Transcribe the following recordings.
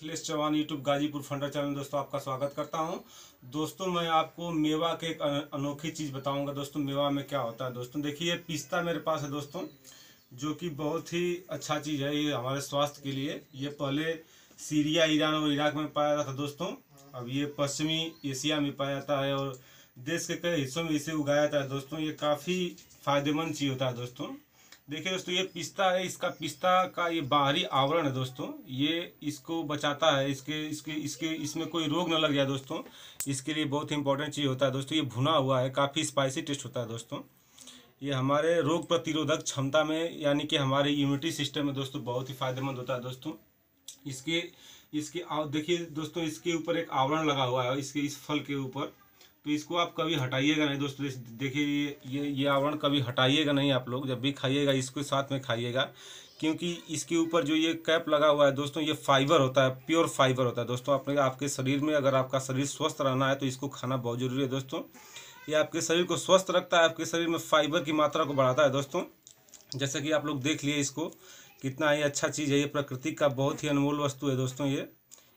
Akhilesh Chauhan YouTube Ghazipur फंडा channel दोस्तों आपका स्वागत करता हूँ। दोस्तों, मैं आपको मेवा के एक अनोखी चीज़ बताऊँगा। दोस्तों, मेवा में क्या होता है? दोस्तों, देखिए, पिस्ता मेरे पास है दोस्तों, जो कि बहुत ही अच्छा चीज़ है ये हमारे स्वास्थ्य के लिए। ये पहले सीरिया, ईरान और इराक में पाया जाता था दोस्तों। अब ये पश्चिमी एशिया में पाया जाता है और देश के कई हिस्सों में इसे उगाया जाता है। दोस्तों, ये काफ़ी फ़ायदेमंद चीज़ होता है दोस्तों। देखिए दोस्तों, ये पिस्ता है, इसका पिस्ता का ये बाहरी आवरण है दोस्तों। ये इसको बचाता है, इसके इसके इसके, इसमें कोई रोग न लग जाए दोस्तों। इसके लिए बहुत ही इंपॉर्टेंट चीज़ होता है दोस्तों। ये भुना हुआ है, काफ़ी स्पाइसी टेस्ट होता है दोस्तों। ये हमारे रोग प्रतिरोधक क्षमता में, यानी कि हमारे इम्यूनिटी सिस्टम में दोस्तों बहुत ही फ़ायदेमंद होता है दोस्तों। इसके इसके देखिए दोस्तों, इसके ऊपर एक आवरण लगा हुआ है, इसके, इस फल के ऊपर। तो इसको आप कभी हटाइएगा नहीं दोस्तों देखिए ये ये ये आवरण कभी हटाइएगा नहीं आप लोग, जब भी खाइएगा, इसको साथ में खाइएगा, क्योंकि इसके ऊपर जो ये कैप लगा हुआ है दोस्तों, ये फाइबर होता है, प्योर फाइबर होता है। दोस्तों अपने आपके शरीर में अगर आपका शरीर स्वस्थ रहना है तो इसको खाना बहुत ज़रूरी है दोस्तों। ये आपके शरीर को स्वस्थ रखता है, आपके शरीर में फाइबर की मात्रा को बढ़ाता है दोस्तों। जैसे कि आप लोग देख लिए इसको, कितना ही अच्छा चीज़ है, ये प्रकृति का बहुत ही अनमोल वस्तु है दोस्तों ये।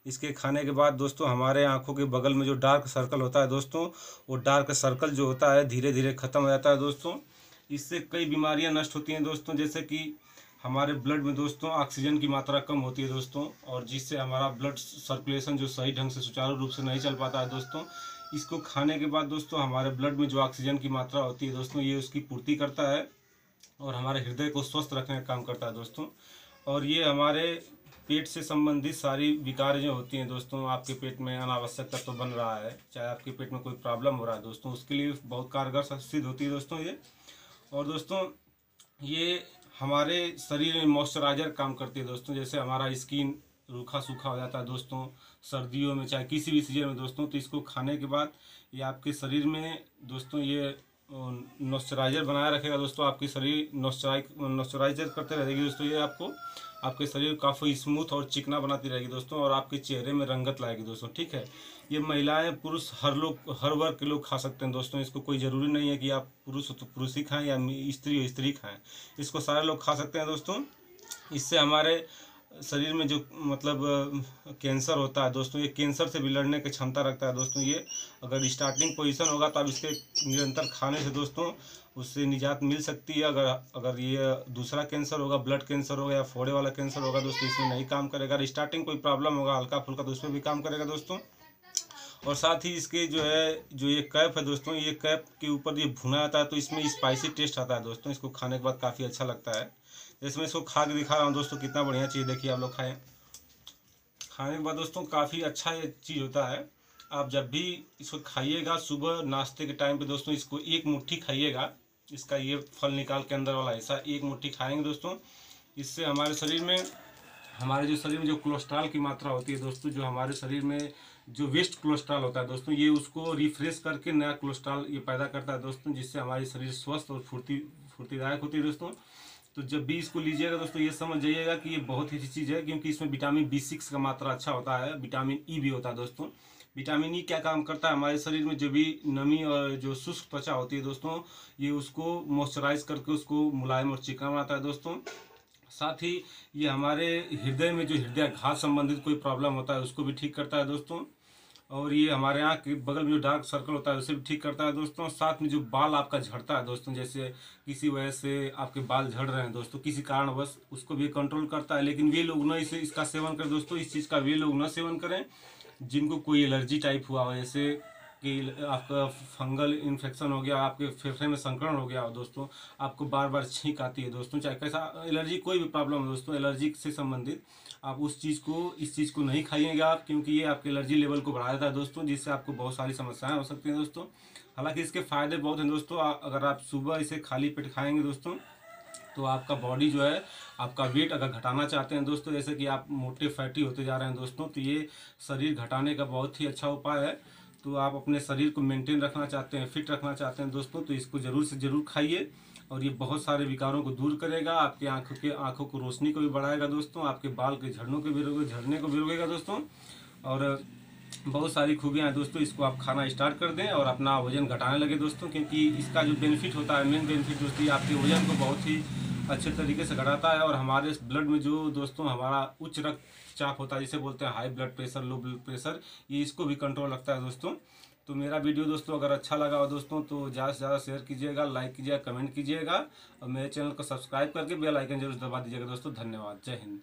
इसके खाने के बाद दोस्तों हमारे आँखों के बगल में जो डार्क सर्कल होता है दोस्तों, वो डार्क सर्कल जो होता है धीरे धीरे ख़त्म हो जाता है दोस्तों। इससे कई बीमारियाँ नष्ट होती हैं दोस्तों, जैसे कि हमारे ब्लड में दोस्तों ऑक्सीजन की मात्रा कम होती है दोस्तों, और जिससे हमारा ब्लड सर्कुलेशन जो सही ढंग से सुचारू रूप से नहीं चल पाता है दोस्तों। इसको खाने के बाद दोस्तों हमारे ब्लड में जो ऑक्सीजन की मात्रा होती है दोस्तों, ये उसकी पूर्ति करता है, और हमारे हृदय को स्वस्थ रखने का काम करता है दोस्तों। और ये हमारे पेट से संबंधित सारी विकार जो होती हैं दोस्तों, आपके पेट में अनावश्यक तत्व तो बन रहा है। चाहे आपके पेट में कोई प्रॉब्लम हो रहा है दोस्तों, उसके लिए बहुत कारगर सिद्ध होती है दोस्तों ये। और दोस्तों, ये हमारे शरीर में मॉइस्चराइजर काम करती है दोस्तों, जैसे हमारा स्किन रूखा सूखा हो जाता है दोस्तों, सर्दियों में, चाहे किसी भी सीज़न में दोस्तों तो इसको खाने के बाद ये आपके शरीर में दोस्तों ये मॉइस्चराइजर बनाए रखेगा दोस्तों, आपकी शरीर मॉइस्चराइज मॉइस्चराइजर करते रहेगी दोस्तों, ये आपको, आपके शरीर काफ़ी स्मूथ और चिकना बनाती रहेगी दोस्तों, और आपके चेहरे में रंगत लाएगी दोस्तों, ठीक है? ये महिलाएँ पुरुष हर लोग, हर वर्ग के लोग खा सकते हैं दोस्तों, इसको कोई ज़रूरी नहीं है कि आप पुरुष हो तो पुरुष ही खाएँ या स्त्री हो, स्त्री खाएँ। इसको सारे लोग खा सकते हैं दोस्तों। इससे हमारे शरीर में जो मतलब कैंसर होता है, दोस्तों, ये कैंसर से भी लड़ने की क्षमता रखता है, दोस्तों, ये अगर स्टार्टिंग पोजीशन होगा तो आप इसके निरंतर खाने से, दोस्तों, उससे निजात मिल सकती है। अगर अगर ये दूसरा कैंसर होगा, ब्लड कैंसर होगा या फोड़े वाला कैंसर होगा, दोस्तों, इसमें नहीं काम करेगा। अगर स्टार्टिंग कोई प्रॉब्लम होगा, हल्का फुल्का तो उसमें भी काम करेगा, दोस्तों। और साथ ही इसके जो है, जो ये कैप है, दोस्तों, ये कैप के ऊपर ये भुना आता है तो इसमें स्पाइसी टेस्ट आता है, दोस्तों, इसको खाने के बाद काफ़ी अच्छा लगता है। जैसे मैं इसको खा के दिखा रहा हूँ दोस्तों, कितना बढ़िया चीज़ देखिए आप लोग खाएँ। खाने के बाद दोस्तों, काफ़ी अच्छा ये चीज़ होता है। आप जब भी इसको खाइएगा, सुबह नाश्ते के टाइम पे दोस्तों, इसको एक मुट्ठी खाइएगा। इसका ये फल निकाल के अंदर वाला हिस्सा, एक मुट्ठी खाएँगे दोस्तों। इससे हमारे शरीर में, हमारे जो शरीर में जो कोलेस्ट्रॉल की मात्रा होती है दोस्तों, जो हमारे शरीर में जो वेस्ट कोलेस्ट्रॉल होता है दोस्तों, ये उसको रिफ्रेश करके नया कोलेस्ट्रॉल ये पैदा करता है दोस्तों, जिससे हमारे शरीर स्वस्थ और फुर्ती, फुर्तीदायक होती है दोस्तों। तो जब भी इसको लीजिएगा दोस्तों, ये समझ जाइएगा कि ये बहुत ही अच्छी चीज़ है, क्योंकि इसमें विटामिन बी सिक्स का मात्रा अच्छा होता है, विटामिन ई e भी होता है दोस्तों। विटामिन ई e क्या काम करता है? हमारे शरीर में जो भी नमी और जो शुष्क त्वचा होती है दोस्तों, ये उसको मॉइस्चराइज करके उसको मुलायम और चिकना बनाता है दोस्तों। साथ ही ये हमारे हृदय में जो हृदय घात संबंधित कोई प्रॉब्लम होता है, उसको भी ठीक करता है दोस्तों। और ये हमारे यहाँ के बगल में जो डार्क सर्कल होता है, उसे भी ठीक करता है दोस्तों। साथ में जो बाल आपका झड़ता है दोस्तों, जैसे किसी वजह से आपके बाल झड़ रहे हैं दोस्तों, किसी कारणवश उसको भी कंट्रोल करता है। लेकिन वे लोग ना इसे, इसका सेवन करें दोस्तों, इस चीज़ का वे लोग ना सेवन करें, जिनको कोई एलर्जी टाइप हुआ हो जैसे कि आपका फंगल इन्फेक्शन हो गया, आपके फेफड़े में संक्रमण हो गया दोस्तों, आपको बार बार छींक आती है दोस्तों, चाहे कैसा एलर्जी कोई भी प्रॉब्लम हो दोस्तों एलर्जी से संबंधित, आप उस चीज़ को, इस चीज़ को नहीं खाइएगा आप, क्योंकि ये आपके एलर्जी लेवल को बढ़ा देता है दोस्तों, जिससे आपको बहुत सारी समस्याएँ हो सकती हैं दोस्तों। हालाँकि इसके फ़ायदे बहुत हैं दोस्तों अगर आप सुबह इसे खाली पेट खाएँगे दोस्तों तो आपका बॉडी जो है, आपका वेट अगर घटाना चाहते हैं दोस्तों, जैसे कि आप मोटे फैटी होते जा रहे हैं दोस्तों तो ये शरीर घटाने का बहुत ही अच्छा उपाय है। तो आप अपने शरीर को मेंटेन रखना चाहते हैं फिट रखना चाहते हैं दोस्तों तो इसको ज़रूर से ज़रूर खाइए और ये बहुत सारे विकारों को दूर करेगा, आपके आँखों के, आँखों को रोशनी को भी बढ़ाएगा दोस्तों, आपके बाल के झड़नों को भी रोके, झड़ने को भी रोकेगा दोस्तों। और बहुत सारी खूबियाँ हैं दोस्तों, इसको आप खाना स्टार्ट कर दें और अपना वज़न घटाने लगे दोस्तों, क्योंकि इसका जो बेनिफिट होता है मेन बेनिफिट दोस्तों आपके वज़न को बहुत ही अच्छे तरीके से घटाता है और हमारे ब्लड में जो दोस्तों हमारा उच्च रक्तचाप होता है, जिसे बोलते हैं high blood pressure low blood pressure ये इसको भी कंट्रोल रखता है दोस्तों। तो मेरा वीडियो दोस्तों अगर अच्छा लगा हो दोस्तों तो ज़्यादा से ज़्यादा शेयर कीजिएगा लाइक कीजिएगा कमेंट कीजिएगा और मेरे चैनल को सब्सक्राइब करके बेलाइकन ज़रूर दबा दीजिएगा दोस्तों। धन्यवाद। जय हिंद।